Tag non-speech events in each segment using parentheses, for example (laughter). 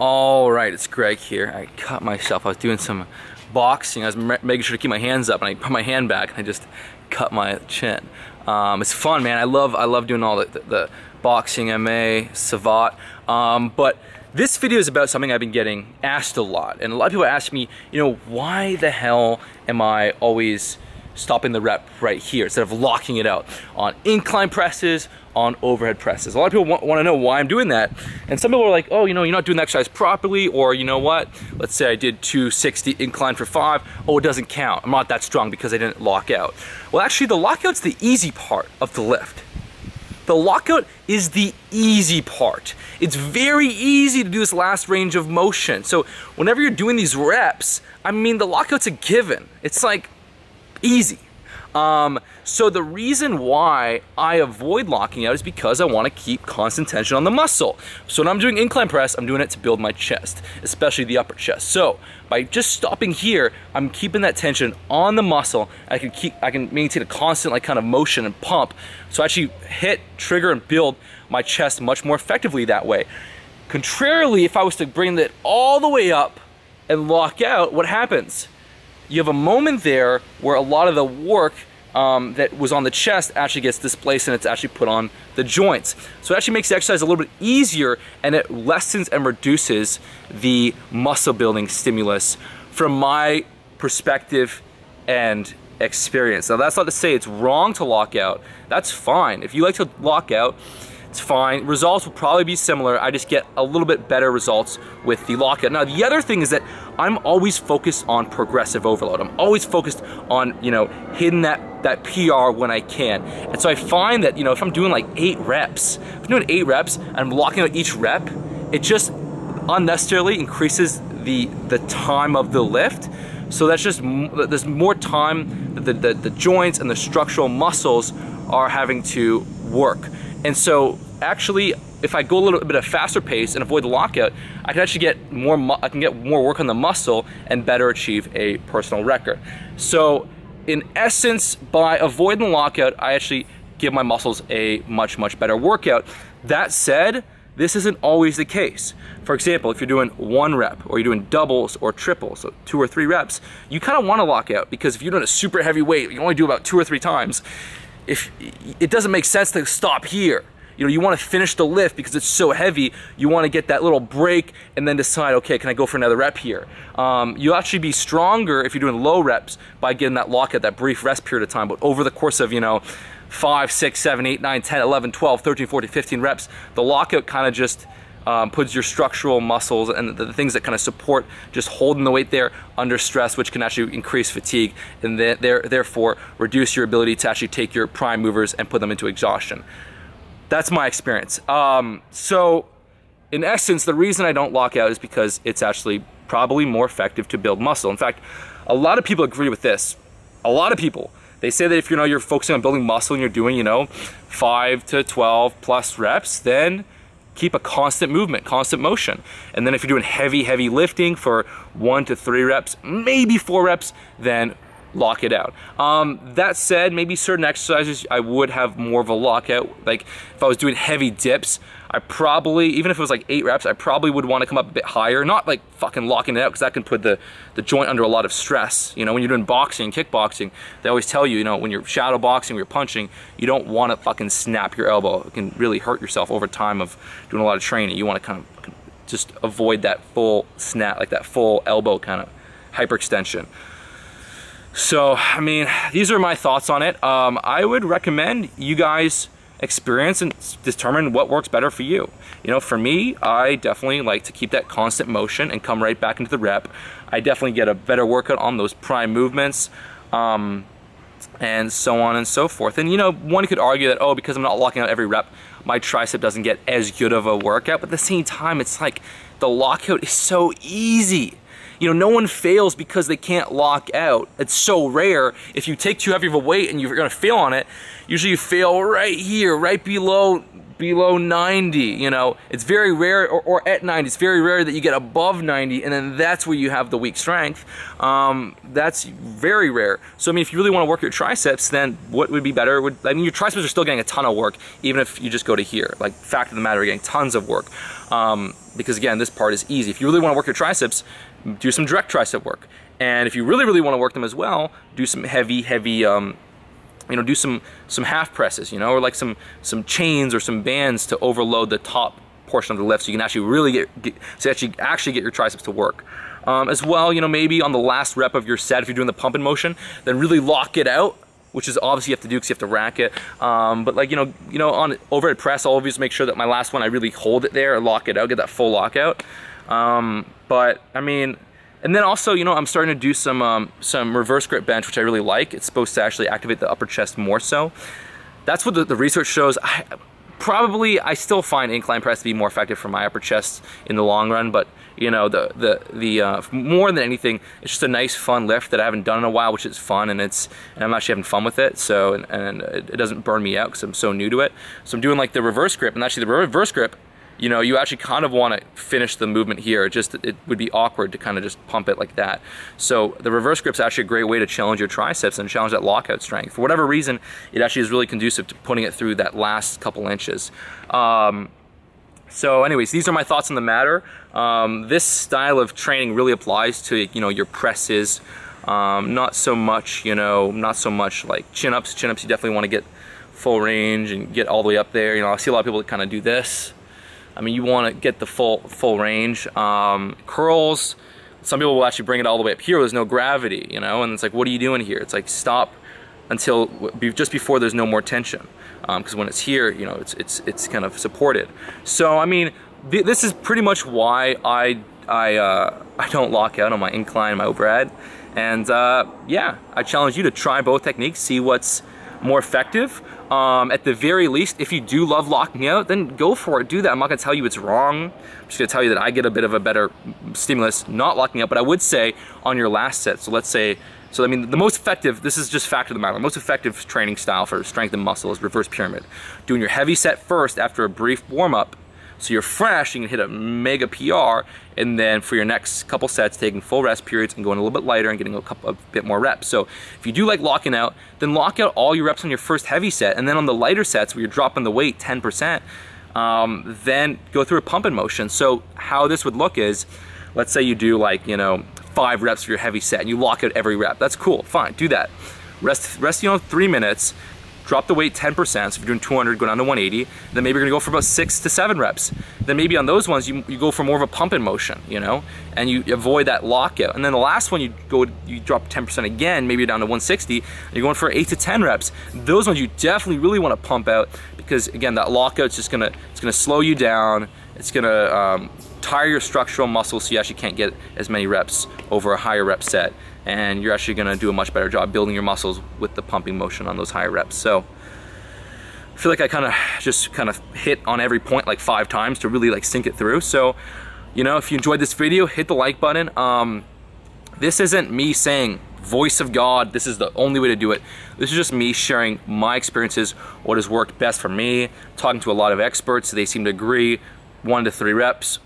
All right, it's Greg here. I cut myself. I was doing some boxing. I was making sure to keep my hands up, and I put my hand back, and I just cut my chin. Um, it's fun, man. I love I love doing all the, the, the boxing, MMA, savate. Um, but this video is about something I've been getting asked a lot, and a lot of people ask me, you know, why the hell am I always stopping the rep right here instead of locking it out on incline presses, on overhead presses. A lot of people want, want, to know why I'm doing that. And some people are like, oh, you know, you're not doing the exercise properly, or you know what? Let's say I did 260 incline for five. Oh, it doesn't count. I'm not that strong because I didn't lock out. Well, actually, the lockout's the easy part of the lift. The lockout is the easy part. It's very easy to do this last range of motion. So whenever you're doing these reps, I mean, the lockout's a given. It's like easy. Um, so the reason why I avoid locking out is because I want to keep constant tension on the muscle. So when I'm doing incline press, I'm doing it to build my chest, especially the upper chest. So by just stopping here, I'm keeping that tension on the muscle. I can keep, I can maintain a constant like kind of motion and pump. So I actually hit, trigger, and build my chest much more effectively that way. Contrarily, if I was to bring that all the way up and lock out, what happens? You have a moment there where a lot of the work um, that was on the chest actually gets displaced and it's actually put on the joints. So it actually makes the exercise a little bit easier and it lessens and reduces the muscle building stimulus from my perspective and experience. Now that's not to say it's wrong to lock out. That's fine. If you like to lock out, it's fine. Results will probably be similar. I just get a little bit better results with the lockout. Now, the other thing is that I'm always focused on progressive overload. I'm always focused on, you know, hitting that, that PR when I can. And so I find that, you know, if I'm doing like eight reps, if I'm doing eight reps and I'm locking out each rep, it just unnecessarily increases the, the time of the lift. So that's just, there's more time that the, the, the joints and the structural muscles are having to work. And so actually, if I go a little bit of faster pace and avoid the lockout, I can actually get more, I can get more work on the muscle and better achieve a personal record. So in essence, by avoiding the lockout, I actually give my muscles a much, much better workout. That said, this isn't always the case. For example, if you're doing one rep or you're doing doubles or triples, so two or three reps, you kind of want to lock out because if you're doing a super heavy weight, you only do about two or three times, if it doesn't make sense to stop here. You know, you want to finish the lift because it's so heavy. You want to get that little break and then decide, okay, can I go for another rep here? Um, you'll actually be stronger if you're doing low reps by getting that lock at that brief rest period of time. But over the course of, you know, 5, 6, 7, 8, 9, 10, 11, 12, 13, 14, 15 reps, the lockout kind of just um, puts your structural muscles and the, the things that kind of support just holding the weight there under stress, which can actually increase fatigue and th there, therefore reduce your ability to actually take your prime movers and put them into exhaustion. That's my experience. Um, so in essence, the reason I don't lock out is because it's actually probably more effective to build muscle. In fact, a lot of people agree with this. A lot of people. They say that if you know you're focusing on building muscle and you're doing, you know, 5 to 12 plus reps, then keep a constant movement, constant motion. And then if you're doing heavy, heavy lifting for one to three reps, maybe four reps, then lock it out. Um, that said, maybe certain exercises I would have more of a lockout. Like if I was doing heavy dips, I probably, even if it was like eight reps, I probably would want to come up a bit higher. Not like fucking locking it out because that can put the, the joint under a lot of stress. You know, when you're doing boxing, kickboxing, they always tell you, you know, when you're shadow boxing, when you're punching, you don't want to fucking snap your elbow. It can really hurt yourself over time of doing a lot of training. You want to kind of just avoid that full snap, like that full elbow kind of hyperextension. So, I mean, these are my thoughts on it. Um, I would recommend you guys experience and determine what works better for you. You know, for me, I definitely like to keep that constant motion and come right back into the rep. I definitely get a better workout on those prime movements. Um, and so on and so forth. And you know, one could argue that, oh, because I'm not locking out every rep, my tricep doesn't get as good of a workout. But at the same time, it's like the lockout is so easy. You know, no one fails because they can't lock out. It's so rare. If you take too heavy of a weight and you're gonna fail on it, usually you fail right here, right below below 90, you know. It's very rare, or, or, at 90, it's very rare that you get above 90, and then that's where you have the weak strength. Um, that's very rare. So, I mean, if you really want to work your triceps, then what would be better? Would I mean, your triceps are still getting a ton of work, even if you just go to here. Like, fact of the matter, you're getting tons of work. Um, because again, this part is easy. If you really want to work your triceps, do some direct tricep work. And if you really, really want to work them as well, do some heavy, heavy, um, you know, do some some half presses, you know, or like some some chains or some bands to overload the top portion of the lift, so you can actually really get, get so actually actually get your triceps to work. Um, as well, you know, maybe on the last rep of your set, if you're doing the pump and motion, then really lock it out which is obviously you have to do because you have to rack it. Um, but like, you know, you know, on overhead press, I'll always make sure that my last one, I really hold it there, lock it out, get that full lockout. Um, but I mean, and then also, you know, I'm starting to do some, um, some reverse grip bench, which I really like. It's supposed to actually activate the upper chest more so. That's what the, the research shows. I, probably, I still find incline press to be more effective for my upper chest in the long run, but you know, the, the, the, uh, more than anything, it's just a nice fun lift that I haven't done in a while, which is fun and it's, and I'm actually having fun with it. So, and, and it, it doesn't burn me out because I'm so new to it. So I'm doing like the reverse grip and actually the reverse grip, you know, you actually kind of want to finish the movement here. It just, it would be awkward to kind of just pump it like that. So the reverse grip is actually a great way to challenge your triceps and challenge that lockout strength. For whatever reason, it actually is really conducive to putting it through that last couple inches. Um, so anyways, these are my thoughts on the matter. Um, this style of training really applies to, you know, your presses. Um, not so much, you know, not so much like chin-ups. Chin-ups you definitely want to get full range and get all the way up there. You know, I see a lot of people that kind of do this. I mean, you want to get the full full range. Um, curls, some people will actually bring it all the way up here. Where there's no gravity, you know, and it's like, what are you doing here? It's like stop until just before there's no more tension because um, when it's here, you know, it's it's it's kind of supported. So I mean, th this is pretty much why I I uh, (laughs) I don't lock out on my incline, my overhead, and uh, yeah, I challenge you to try both techniques, see what's more effective. Um, at the very least, if you do love locking out, then go for it. Do that. I'm not gonna tell you it's wrong. I'm just gonna tell you that I get a bit of a better stimulus not locking out. But I would say on your last set. So let's say so I mean, the most effective, this is just fact of the matter, the most effective training style for strength and muscle is reverse pyramid. Doing your heavy set first after a brief warm up, so you're fresh, you can hit a mega PR, and then for your next couple sets, taking full rest periods and going a little bit lighter and getting a couple a bit more reps. So if you do like locking out, then lock out all your reps on your first heavy set, and then on the lighter sets where you're dropping the weight 10%, um, then go through a pump and motion. So how this would look is, let's say you do like, you know, five reps for your heavy set and you lock out every rep. That's cool, fine, do that. Rest, rest you know, three minutes, drop the weight 10%, so if you're doing 200, go down to 180, then maybe you're gonna go for about six to seven reps. Then maybe on those ones, you, you go for more of a pump in motion, you know, and you avoid that lockout. And then the last one, you go, you drop 10% again, maybe you're down to 160, you're going for eight to 10 reps. Those ones you definitely really wanna pump out because again, that lockout's just gonna, it's gonna slow you down, it's gonna um, tire your structural muscles so you actually can't get as many reps over a higher rep set and you're actually gonna do a much better job building your muscles with the pumping motion on those higher reps. So I feel like I kind of just kind of hit on every point like five times to really like sink it through. So, you know, if you enjoyed this video, hit the like button. Um, this isn't me saying voice of God, this is the only way to do it. This is just me sharing my experiences, what has worked best for me, talking to a lot of experts, they seem to agree, one to three reps,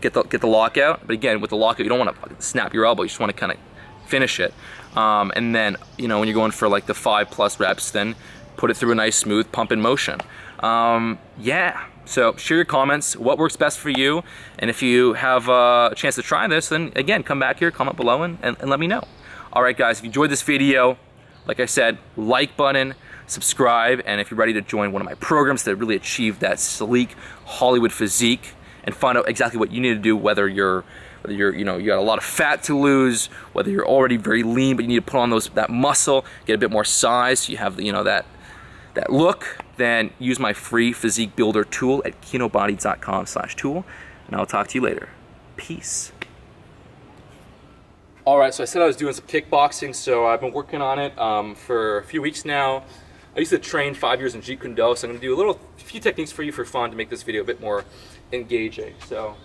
get the, get the lockout. But again, with the lockout, you don't want to snap your elbow. You just want to kind of finish it. Um, and then, you know, when you're going for like the five plus reps, then put it through a nice smooth pump in motion. Um, yeah, so share your comments, what works best for you. And if you have a chance to try this, then again, come back here, comment below and, and, and let me know. All right, guys, if you enjoyed this video, like I said, like button, subscribe, and if you're ready to join one of my programs to really achieve that sleek Hollywood physique, and find out exactly what you need to do, whether you're whether you're, you know, you got a lot of fat to lose, whether you're already very lean, but you need to put on those that muscle, get a bit more size, so you have, you know, that that look, then use my free physique builder tool at kinobody.com slash tool, and I'll talk to you later. Peace. All right, so I said I was doing some kickboxing, so I've been working on it um, for a few weeks now. I used to train five years in Jeet Kune Do, so I'm gonna do a little few techniques for you for fun to make this video a bit more engaging. So